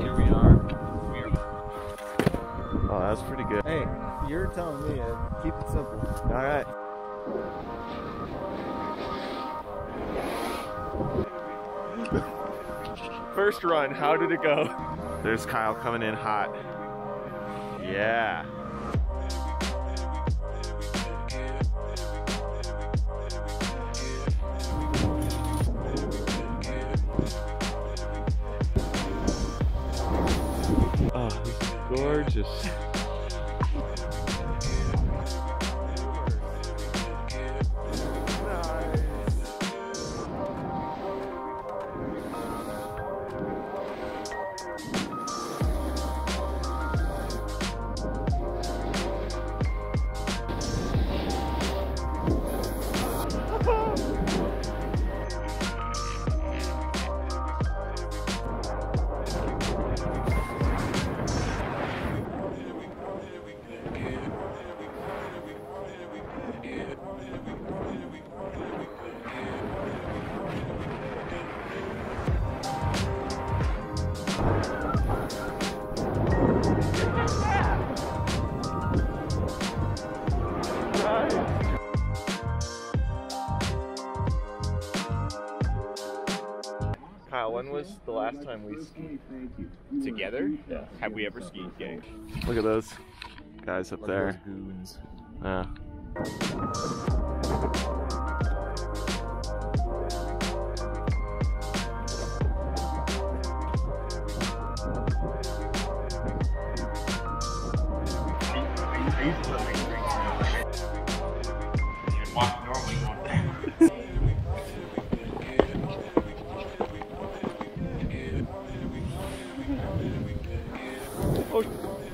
Here we are. We are. Oh, that's pretty good. Hey, you're telling me. Uh, keep it simple. All right. First run, how did it go? There's Kyle coming in hot. Yeah. Gorgeous. Kyle, when was the last time we skied? Together? Yeah. Have we ever skied, gang? Look at those guys up there. goons. Yeah. Walk Good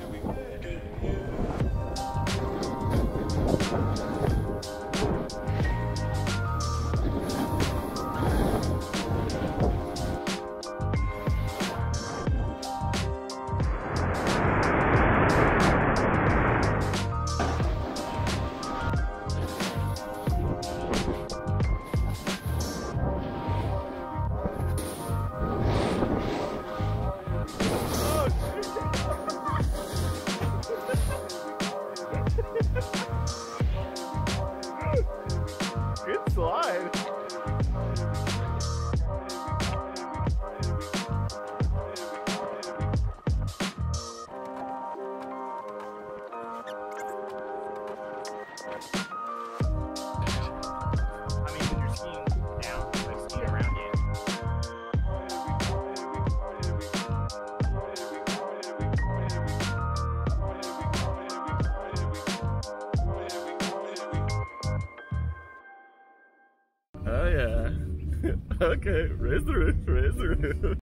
okay, raise the roof, raise the roof.